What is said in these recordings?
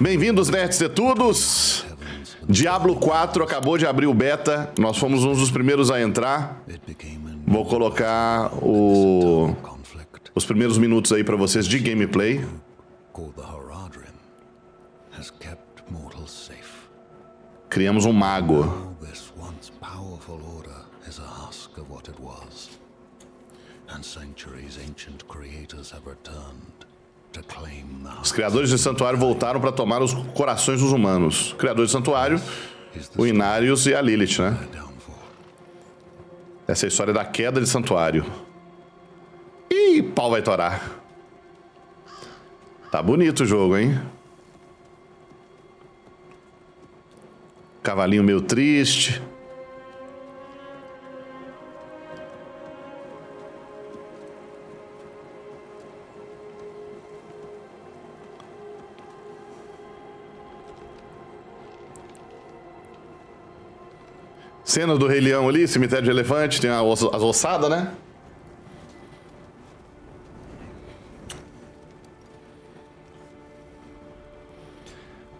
Bem-vindos, nerds de todos! Diablo 4 acabou de abrir o beta, nós fomos um dos primeiros a entrar. Vou colocar o... os primeiros minutos aí para vocês de gameplay. Criamos um mago. And sanctuaries ancient creators have returned os criadores de santuário voltaram para tomar os corações dos humanos. Criadores de santuário, o Inarius e a Lilith, né? Essa é a história da queda de santuário. Ih, pau vai torar. Tá bonito o jogo, hein? Cavalinho meio triste. Cena do Rei Leão ali, cemitério de elefante, tem as ossadas, né?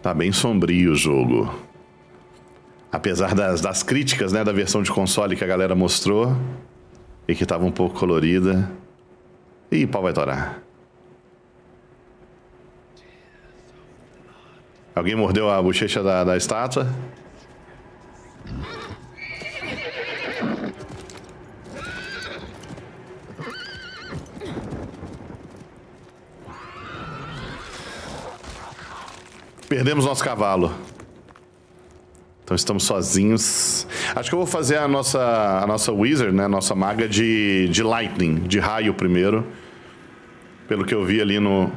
Tá bem sombrio o jogo. Apesar das, das críticas, né, da versão de console que a galera mostrou e que tava um pouco colorida. Ih, pau vai torar. Alguém mordeu a bochecha da, da estátua? Perdemos nosso cavalo. Então estamos sozinhos. Acho que eu vou fazer a nossa, a nossa Wizard, né? Nossa maga de, de Lightning, de raio primeiro. Pelo que eu vi ali no...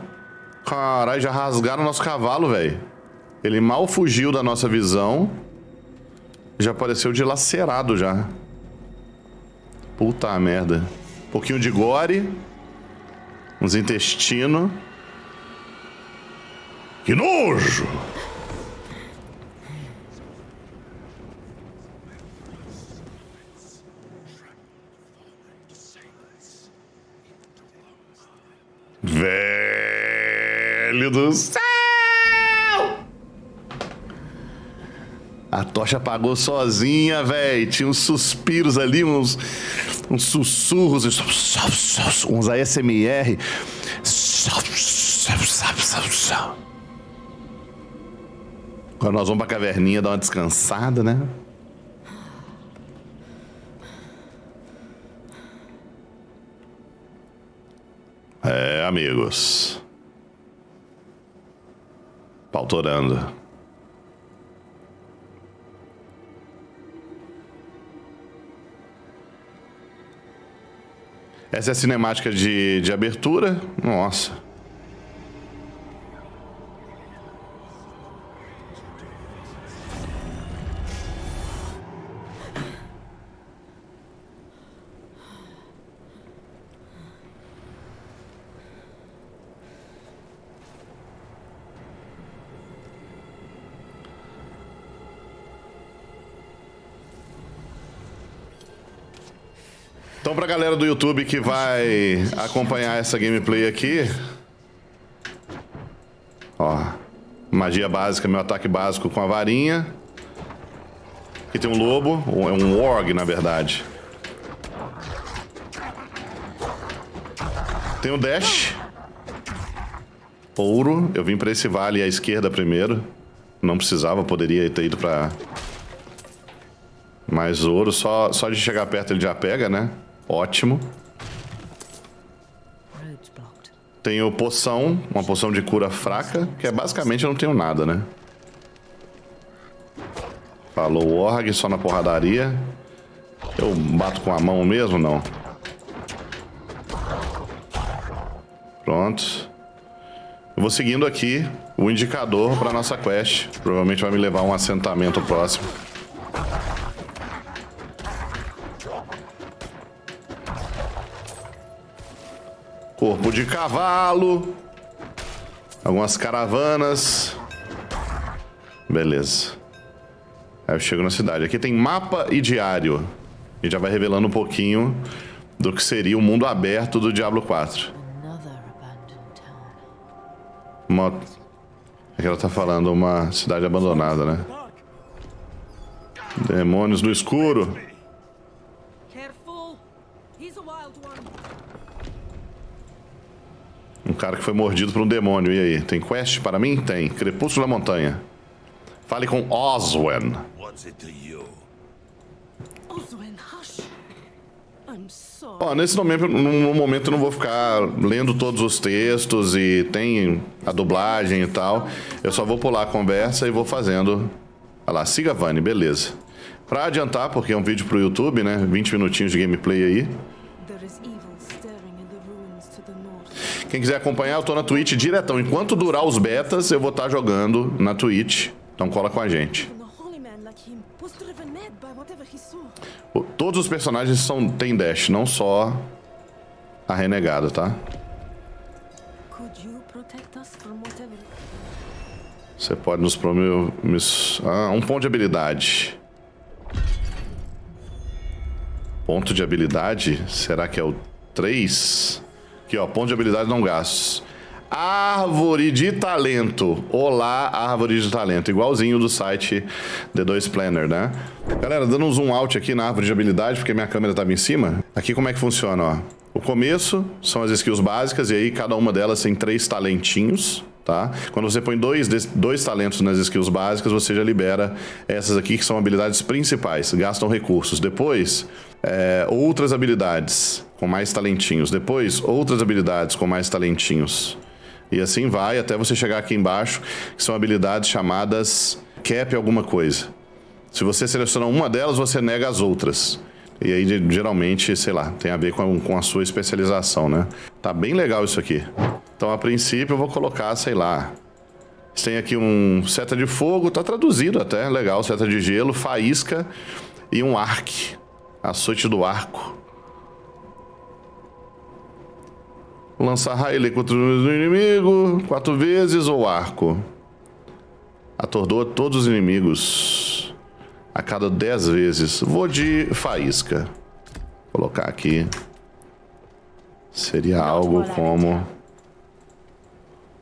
Caralho, já rasgaram nosso cavalo, velho. Ele mal fugiu da nossa visão. Já apareceu dilacerado já. Puta merda. Um pouquinho de gore. Uns intestinos. Que nojo! Velho do céu! A tocha apagou sozinha, velho. Tinha uns suspiros ali, uns, uns sussurros, uns ASMR. Agora nós vamos pra caverninha dar uma descansada, né? É, amigos. Pautorando. Essa é a cinemática de, de abertura. Nossa. Do YouTube que vai acompanhar essa gameplay aqui. Ó. Magia básica, meu ataque básico com a varinha. Aqui tem um lobo, é um warg na verdade. Tem o dash. Ouro. Eu vim pra esse vale à esquerda primeiro. Não precisava, poderia ter ido pra... Mais ouro. Só, só de chegar perto ele já pega, né? Ótimo. Tenho poção, uma poção de cura fraca, que é basicamente eu não tenho nada, né? Falou Org só na porradaria. Eu bato com a mão mesmo, não? Pronto. Eu vou seguindo aqui o indicador para nossa quest. Provavelmente vai me levar a um assentamento próximo. Corpo de cavalo. Algumas caravanas. Beleza. Aí eu chego na cidade. Aqui tem mapa e diário. E já vai revelando um pouquinho do que seria o mundo aberto do Diablo 4. Uma... Aqui ela tá falando uma cidade abandonada, né? Demônios do escuro. Um cara que foi mordido por um demônio. E aí? Tem quest para mim? Tem. Crepúsculo da Montanha. Fale com Oswen. Ó, nesse momento, no momento eu não vou ficar lendo todos os textos e tem a dublagem e tal. Eu só vou pular a conversa e vou fazendo. Olha lá, siga a Vani, beleza. Pra adiantar, porque é um vídeo pro YouTube, né? 20 minutinhos de gameplay aí. Quem quiser acompanhar, eu tô na Twitch diretão. Enquanto durar os betas, eu vou estar jogando na Twitch. Então cola com a gente. Todos os personagens são, têm dash, não só a renegada, tá? Você pode nos promover. Ah, um ponto de habilidade. Ponto de habilidade? Será que é o 3? Aqui, ó. Ponto de habilidade não gastos. Árvore de talento. Olá, árvore de talento. Igualzinho do site D2 Planner, né? Galera, dando um zoom out aqui na árvore de habilidade, porque minha câmera estava em cima. Aqui como é que funciona, ó. O começo são as skills básicas, e aí cada uma delas tem três talentinhos, tá? Quando você põe dois, dois talentos nas skills básicas, você já libera essas aqui que são habilidades principais, gastam recursos. Depois, é, outras habilidades com mais talentinhos. Depois, outras habilidades com mais talentinhos. E assim vai até você chegar aqui embaixo, que são habilidades chamadas cap alguma coisa. Se você seleciona uma delas, você nega as outras. E aí, geralmente, sei lá, tem a ver com a, com a sua especialização, né? Tá bem legal isso aqui. Então, a princípio, eu vou colocar, sei lá. Tem aqui um seta de fogo, tá traduzido até, legal. Seta de gelo, faísca e um arque. Açoite do arco. Lançar raio contra o inimigo quatro vezes ou arco. Atordoa todos os inimigos a cada 10 vezes. Vou de faísca. Colocar aqui. Seria algo como.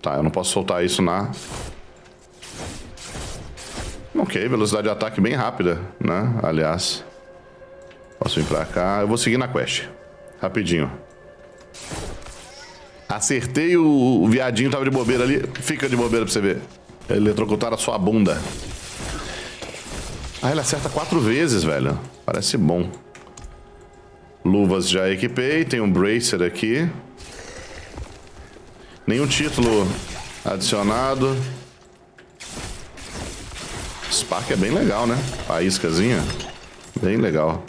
Tá, eu não posso soltar isso na. Ok, velocidade de ataque bem rápida, né? Aliás. Posso vir pra cá. Eu vou seguir na quest. Rapidinho. Acertei o, o viadinho, tava de bobeira ali. Fica de bobeira pra você ver. Eletrocutaram a sua bunda. Ah, ele acerta quatro vezes, velho. Parece bom. Luvas já equipei. Tem um bracer aqui. Nenhum título adicionado. Spark é bem legal, né? Faíscazinha. Bem legal.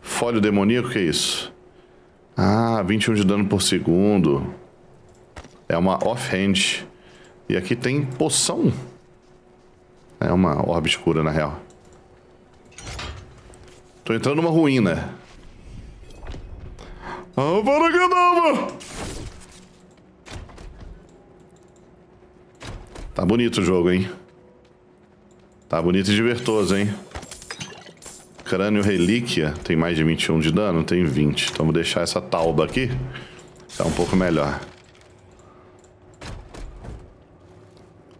Fólio demoníaco, que é isso? Ah, 21 de dano por segundo. É uma offhand. E aqui tem poção. É uma orbe de cura, na real. Tô entrando numa ruína. Ah, para que dava! Tá bonito o jogo, hein? Tá bonito e divertoso, hein? Crânio Relíquia tem mais de 21 de dano? Tem 20. Então vou deixar essa tauba aqui. Tá um pouco melhor.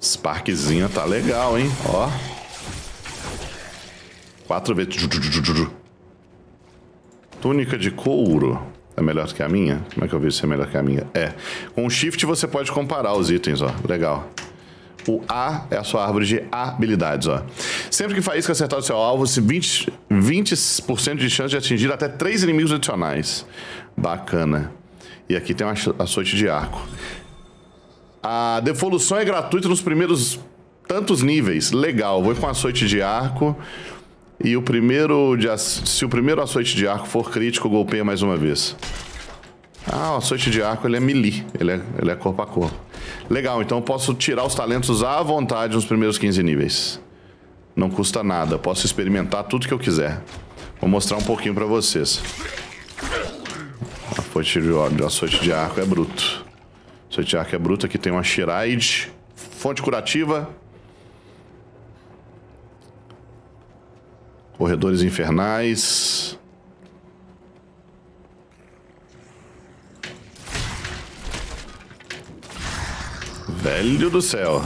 Sparkzinha tá legal, hein? Ó. Quatro vezes. Túnica de couro. É melhor que a minha? Como é que eu vejo se é melhor que a minha? É. Com o Shift você pode comparar os itens, ó. Legal. O A é a sua árvore de habilidades, ó. Sempre que faísca acertar o seu alvo, se 20%, 20 de chance de atingir até três inimigos adicionais. Bacana. E aqui tem uma açoite de arco. A devolução é gratuita nos primeiros tantos níveis. Legal. Vou com açoite de arco. E o primeiro de se o primeiro açoite de arco for crítico, golpeia mais uma vez. Ah, o açoite de arco ele é melee, ele é, ele é corpo a corpo. Legal, então eu posso tirar os talentos à vontade nos primeiros 15 níveis. Não custa nada, posso experimentar tudo que eu quiser. Vou mostrar um pouquinho pra vocês. A fonte de açoite de arco é bruto. De arco é bruto, aqui tem uma Shiraide, fonte curativa. Corredores infernais. Velho do céu.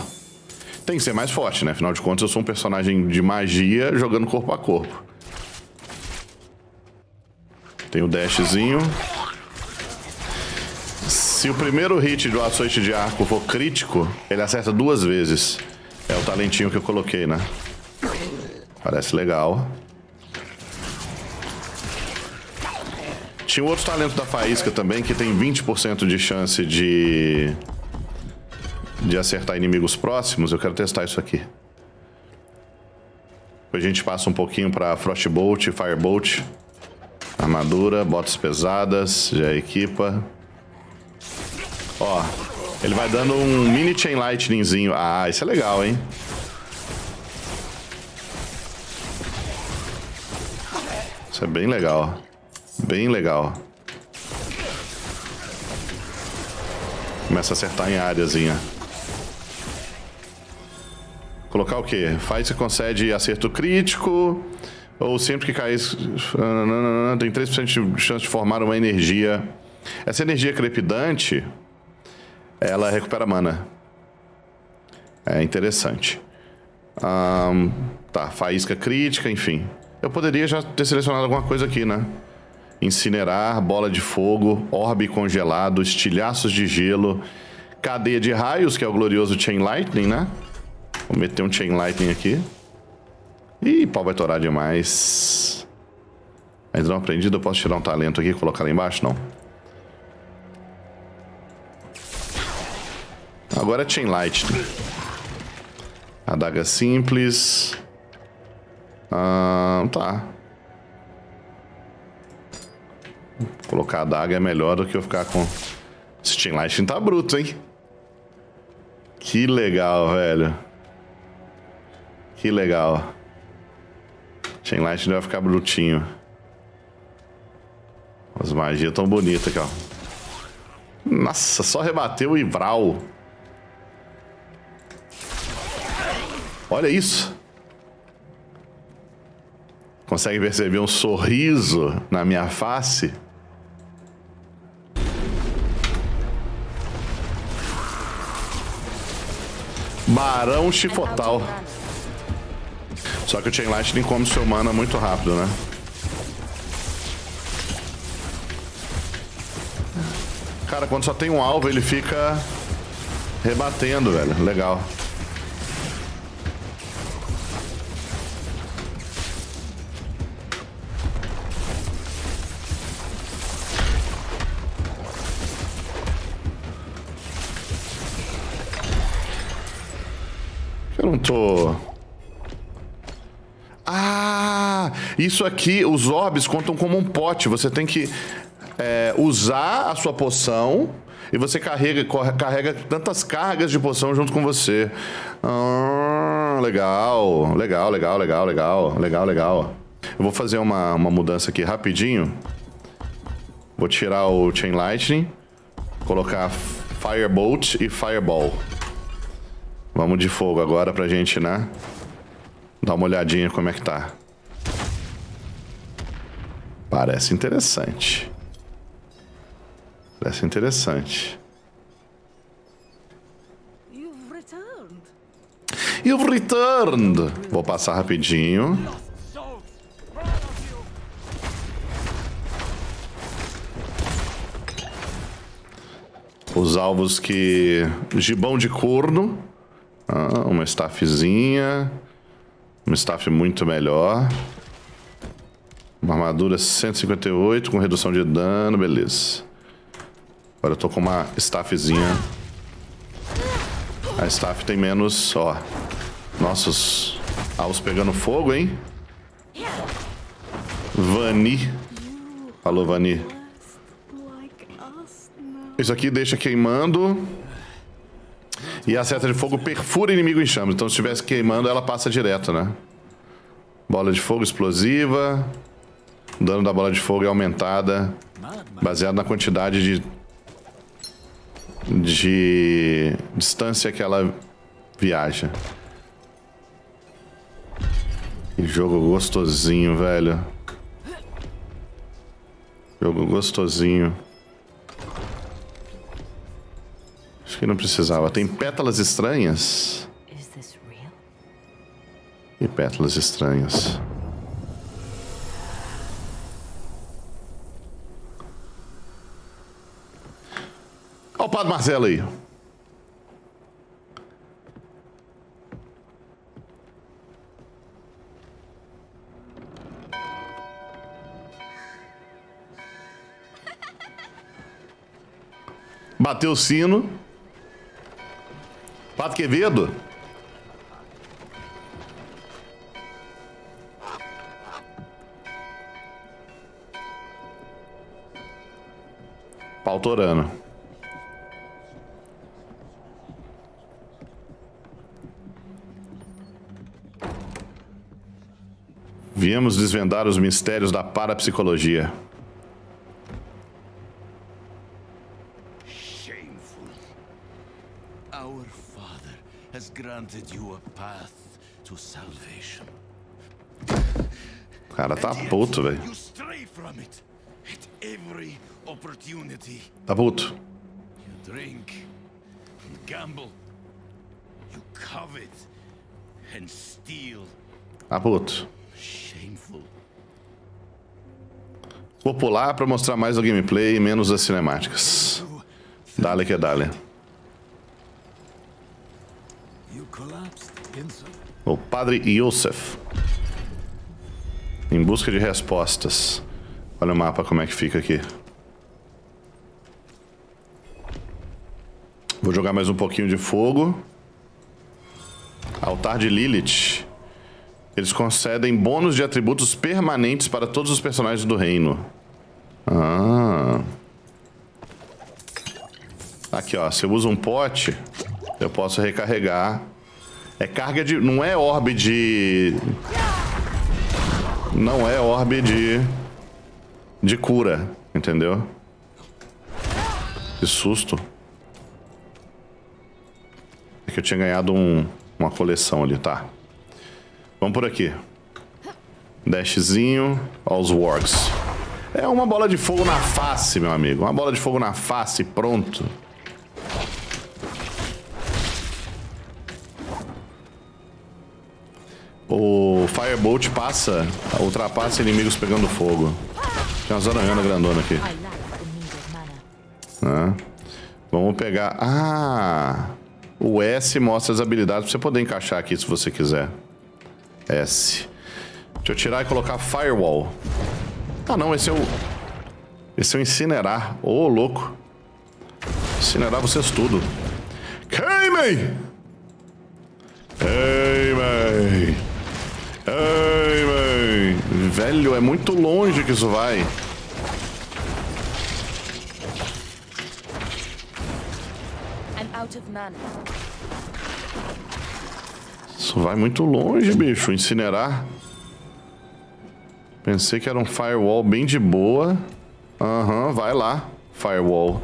Tem que ser mais forte, né? Afinal de contas, eu sou um personagem de magia jogando corpo a corpo. Tem o dashzinho. Se o primeiro hit do açoite de arco for crítico, ele acerta duas vezes. É o talentinho que eu coloquei, né? Parece legal. Tinha um outro talento da Faísca também, que tem 20% de chance de... De acertar inimigos próximos. Eu quero testar isso aqui. Depois a gente passa um pouquinho pra Frostbolt, Firebolt. Armadura, botas pesadas, já equipa. Ó, ele vai dando um mini Chain Lightningzinho. Ah, isso é legal, hein? Isso é bem legal. Bem legal. Começa a acertar em áreazinha. Colocar o quê? Faz que concede acerto crítico. Ou sempre que cair. Tem 3% de chance de formar uma energia. Essa energia crepidante. Ela recupera mana. É interessante. Um, tá, faísca crítica, enfim. Eu poderia já ter selecionado alguma coisa aqui, né? Incinerar, bola de fogo, orbe congelado, estilhaços de gelo, cadeia de raios, que é o glorioso Chain Lightning, né? Vou meter um Chain Lightning aqui. Ih, pau vai torar demais. Ainda não aprendido, eu posso tirar um talento aqui e colocar lá embaixo? Não. Agora é Chain Lightning. Adaga simples. Ah, tá. Colocar a adaga é melhor do que eu ficar com... Esse Chain Lightning tá bruto, hein? Que legal, velho. Que legal. Chain Lightning vai ficar brutinho. As magias tão bonitas aqui, ó. Nossa, só rebateu o Ivral. Olha isso. Consegue perceber um sorriso na minha face? Barão Chifotal. Só que o Chain Lightning come seu mana muito rápido, né? Cara, quando só tem um alvo, ele fica rebatendo, velho. Legal. Eu não tô... Ah, isso aqui, os orbes contam como um pote. Você tem que é, usar a sua poção e você carrega, carrega tantas cargas de poção junto com você. Ah, legal, legal, legal, legal, legal, legal, legal. Eu vou fazer uma, uma mudança aqui rapidinho. Vou tirar o Chain Lightning, colocar Firebolt e Fireball. Vamos de fogo agora pra gente, né? Dar uma olhadinha como é que tá. Parece interessante. Parece interessante. You've returned. You've returned! Vou passar rapidinho. Os alvos que... Gibão de corno. Ah, uma staffzinha. Uma staff muito melhor. Uma armadura 158 com redução de dano, beleza. Agora eu tô com uma staffzinha. A staff tem menos, ó. Nossos alvos pegando fogo, hein? Vani. Falou, Vani. Isso aqui deixa queimando. E a seta de fogo perfura inimigo em chamas. Então se estivesse queimando, ela passa direto, né? Bola de fogo explosiva. O dano da bola de fogo é aumentada. Baseado na quantidade de... De... Distância que ela viaja. Que jogo gostosinho, velho. Jogo gostosinho. Acho que não precisava. Tem pétalas estranhas. E pétalas estranhas. Olha o Padre Marcelo aí. Bateu o sino. Pato Quevedo. Pautorano. Viemos desvendar os mistérios da parapsicologia. Has granted you a path to salvation. O cara tá puto, velho. Tá puto. You drink and gamble. You covet and steal. Tá puto. Shameful. Vou pular pra mostrar mais o gameplay e menos as cinemáticas. Dale que dale. O Padre Yosef. Em busca de respostas. Olha o mapa como é que fica aqui. Vou jogar mais um pouquinho de fogo. Altar de Lilith. Eles concedem bônus de atributos permanentes para todos os personagens do reino. Ah. Aqui, ó. Eu uso um pote, eu posso recarregar. É carga de. Não é orbe de. Não é orbe de. De cura, entendeu? Que susto. É que eu tinha ganhado um, uma coleção ali, tá? Vamos por aqui. Dashzinho aos wargs. É uma bola de fogo na face, meu amigo. Uma bola de fogo na face, pronto. O Firebolt passa, ultrapassa inimigos pegando fogo. Tem umas aranhando grandona aqui. Né? Vamos pegar... Ah! O S mostra as habilidades pra você poder encaixar aqui se você quiser. S. Deixa eu tirar e colocar Firewall. Ah não, esse é o... Esse é o Incinerar. Ô, louco. Incinerar vocês tudo. Queimem! Queimem! Queimem! Velho, é muito longe que isso vai. Isso vai muito longe, bicho. Incinerar. Pensei que era um firewall bem de boa. Aham, vai lá. Firewall.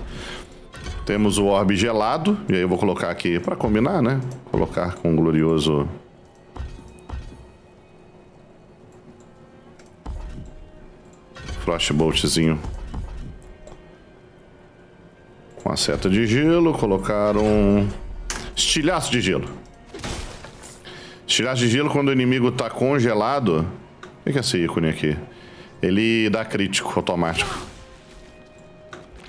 Temos o orbe gelado. E aí eu vou colocar aqui pra combinar, né? Colocar com o glorioso... Flashboltzinho. Com a seta de gelo. Colocar um... Estilhaço de gelo. Estilhaço de gelo quando o inimigo tá congelado. O que é esse ícone aqui? Ele dá crítico automático.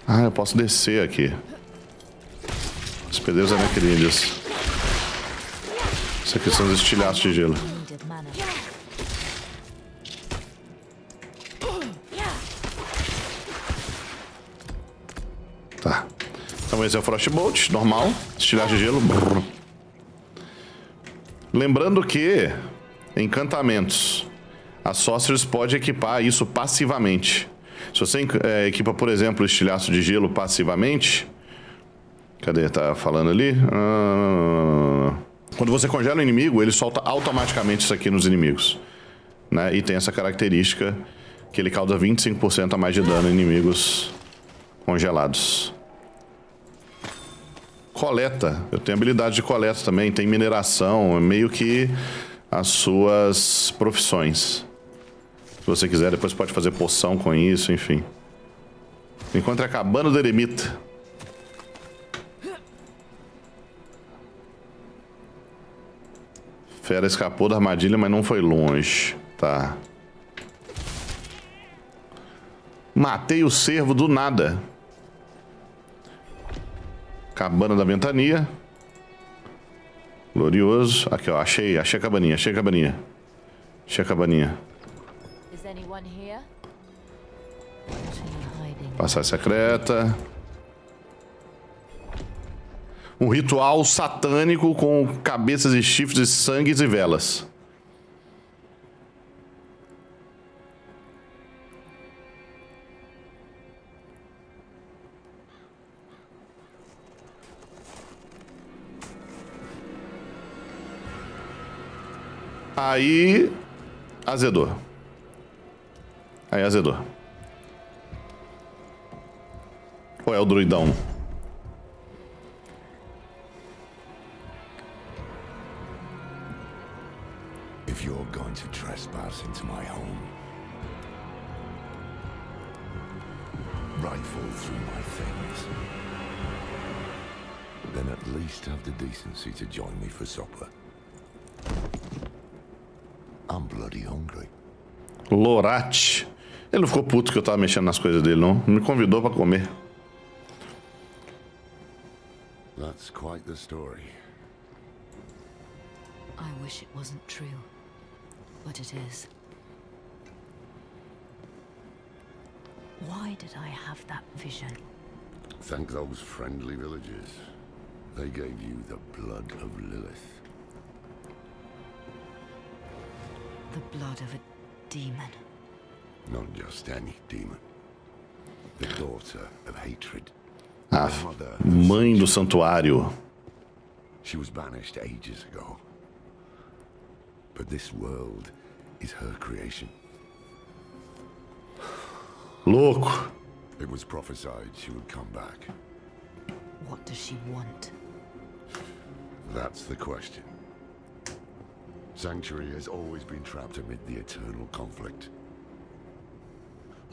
Ah, eu posso descer aqui. Hospedeiros anacrídeos. Isso aqui são os estilhaços de gelo. é o Frostbolt, normal. estilhaço de gelo. Brrr. Lembrando que encantamentos. A Sorceress pode equipar isso passivamente. Se você é, equipa, por exemplo, o estilhaço de gelo passivamente. Cadê? Tá falando ali? Ah, quando você congela o inimigo, ele solta automaticamente isso aqui nos inimigos. Né? E tem essa característica que ele causa 25% a mais de dano em inimigos congelados. Coleta. Eu tenho habilidade de coleta também. Tem mineração. É meio que as suas profissões. Se você quiser, depois pode fazer poção com isso, enfim. Encontre a cabana do eremita. Fera escapou da armadilha, mas não foi longe. Tá. Matei o cervo do nada. Cabana da ventania. Glorioso. Aqui, ó. Achei, achei a cabaninha, achei a cabaninha. Achei a cabaninha. Passagem secreta. Um ritual satânico com cabeças e chifres, sangues e velas. Aí azedou. Aí azedou. Ou é o druidão? If you're going to trespass into my home, rifle through my things, then at least have the decency to join me for supper. I'm bloody hungry. Lorate. Ele não ficou puto que eu tava mexendo nas coisas dele, não. Me convidou pra comer. That's quite the story. I wish it wasn't true, but it is. Why did I have that vision? Thank those friendly villagers. They gave you the blood of Lilith. The blood of a demon. Not just any demon. The daughter of hatred. Ah, The mother mãe do santuário. She was banished ages ago. But this world is her creation. Louco. It was prophesied she would come back. What does she want? That's the question. Sanctuary has always been trapped amid the eternal conflict.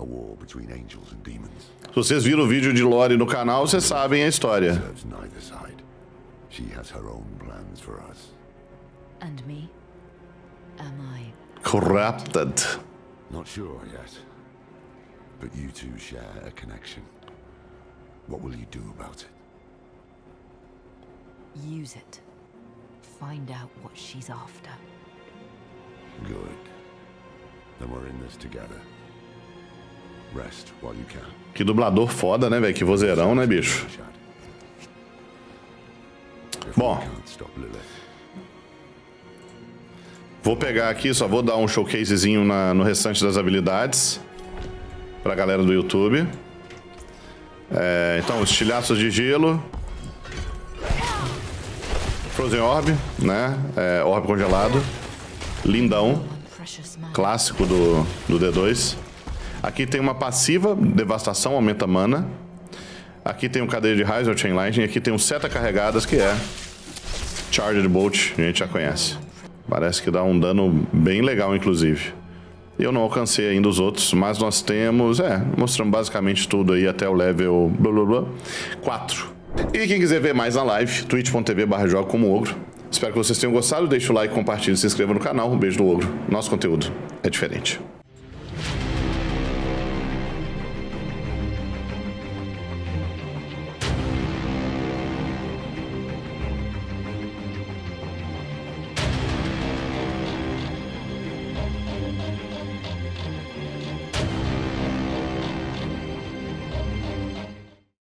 A war between angels and demons. Se vocês viram o vídeo de Lore no canal, vocês sabem a história. Serves neither side. She has her own plans for us. And me? Am I Corrupted. Not sure yet. But you two share a connection. What will you do about it? use it? Find out what she's after. Good. Then we're in this together. Rest while you can. Que dublador foda, né, velho? Que vozeirão, né, bicho? Bom. Vou pegar aqui, só vou dar um showcasezinho na- no restante das habilidades. Pra galera do YouTube. É, então, estilhaços de gelo. Frozen Orb, né? É, orb congelado. Lindão. Clássico do, do D2. Aqui tem uma passiva, devastação, aumenta mana. Aqui tem um cadeia de raios, ou Chain Lightning. Aqui tem um seta carregadas, que é Charged Bolt, a gente já conhece. Parece que dá um dano bem legal, inclusive. Eu não alcancei ainda os outros, mas nós temos, é, mostramos basicamente tudo aí até o level blá blá blá 4. E quem quiser ver mais na live, twitch.tv barra jogo como ogro. Espero que vocês tenham gostado, deixa o like, compartilhe, se inscreva no canal. Um beijo do ogro. Nosso conteúdo é diferente.